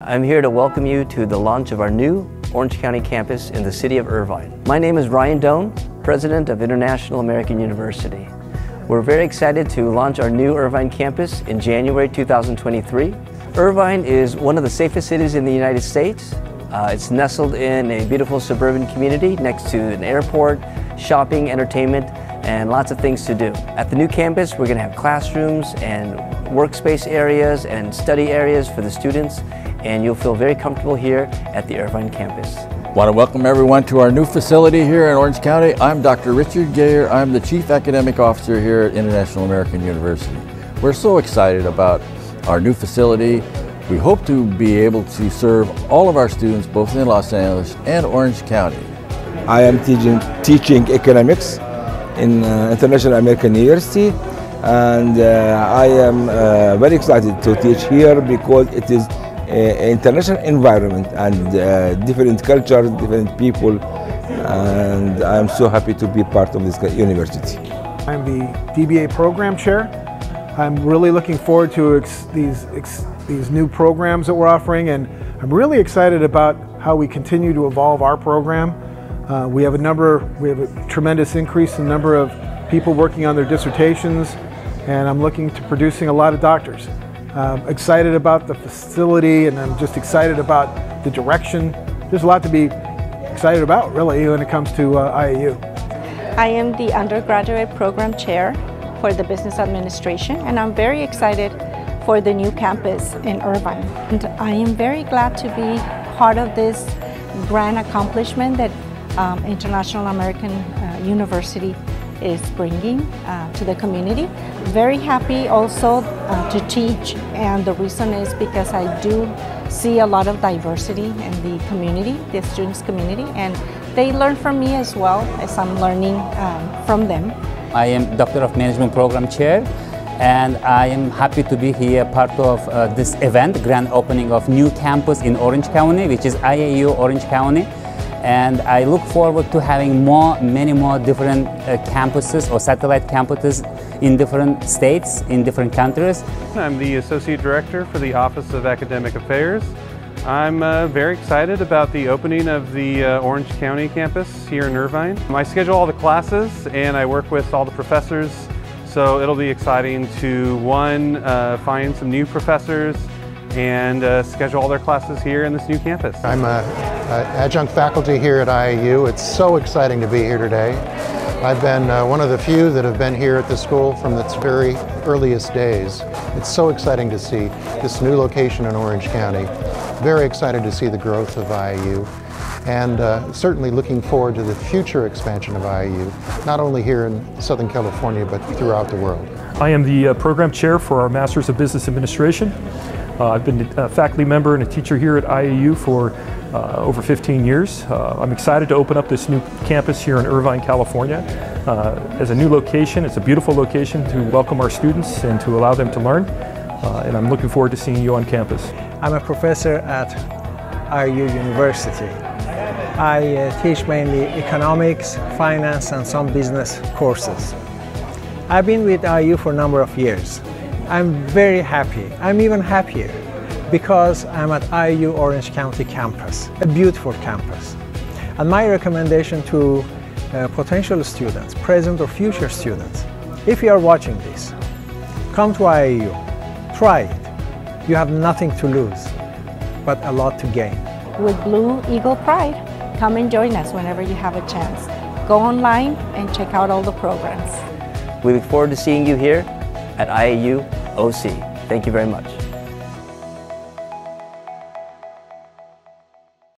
I'm here to welcome you to the launch of our new Orange County campus in the city of Irvine. My name is Ryan Doan, President of International American University. We're very excited to launch our new Irvine campus in January 2023. Irvine is one of the safest cities in the United States. Uh, it's nestled in a beautiful suburban community next to an airport, shopping, entertainment, and lots of things to do. At the new campus, we're going to have classrooms and workspace areas and study areas for the students and you'll feel very comfortable here at the Irvine campus. Want to welcome everyone to our new facility here in Orange County. I'm Dr. Richard Gayer. I'm the Chief Academic Officer here at International American University. We're so excited about our new facility. We hope to be able to serve all of our students both in Los Angeles and Orange County. I am teaching, teaching economics in uh, International American University and uh, I am uh, very excited to teach here because it is international environment and uh, different cultures, different people, and I'm so happy to be part of this university. I'm the DBA program chair. I'm really looking forward to these, these new programs that we're offering, and I'm really excited about how we continue to evolve our program. Uh, we have a number, we have a tremendous increase in the number of people working on their dissertations, and I'm looking to producing a lot of doctors. Um, excited about the facility and I'm just excited about the direction. There's a lot to be excited about really when it comes to uh, IAU. I am the undergraduate program chair for the business administration and I'm very excited for the new campus in Irvine. And I am very glad to be part of this grand accomplishment that um, International American uh, University is bringing uh, to the community. Very happy also uh, to teach and the reason is because I do see a lot of diversity in the community, the students community and they learn from me as well as I'm learning um, from them. I am Doctor of Management Program Chair and I am happy to be here part of uh, this event, grand opening of new campus in Orange County, which is IAU Orange County and I look forward to having more, many more different uh, campuses or satellite campuses in different states, in different countries. I'm the Associate Director for the Office of Academic Affairs. I'm uh, very excited about the opening of the uh, Orange County campus here in Irvine. I schedule all the classes and I work with all the professors so it'll be exciting to one, uh, find some new professors and uh, schedule all their classes here in this new campus. I'm a, a adjunct faculty here at IAU. It's so exciting to be here today. I've been uh, one of the few that have been here at the school from its very earliest days. It's so exciting to see this new location in Orange County. Very excited to see the growth of IAU and uh, certainly looking forward to the future expansion of IAU, not only here in Southern California, but throughout the world. I am the uh, program chair for our Masters of Business Administration. Uh, I've been a faculty member and a teacher here at IAU for uh, over 15 years. Uh, I'm excited to open up this new campus here in Irvine, California. Uh, as a new location, it's a beautiful location to welcome our students and to allow them to learn. Uh, and I'm looking forward to seeing you on campus. I'm a professor at IAU University. I uh, teach mainly economics, finance and some business courses. I've been with IAU for a number of years. I'm very happy. I'm even happier because I'm at IU Orange County campus, a beautiful campus. And my recommendation to uh, potential students, present or future students, if you are watching this, come to IAU, try it. You have nothing to lose, but a lot to gain. With Blue Eagle Pride, come and join us whenever you have a chance. Go online and check out all the programs. We look forward to seeing you here at IAU OC. Thank you very much.